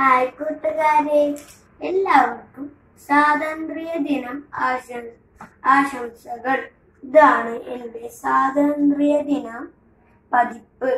Hi കൂട്ടുകാരെ എല്ലാവർക്കും സ്വാതന്ത്ര്യ ദിനം ആശം ആശംസകൾ. ഇതാണ് എന്റെ സ്വാതന്ത്ര്യ ദിനം പതിപ്പ്.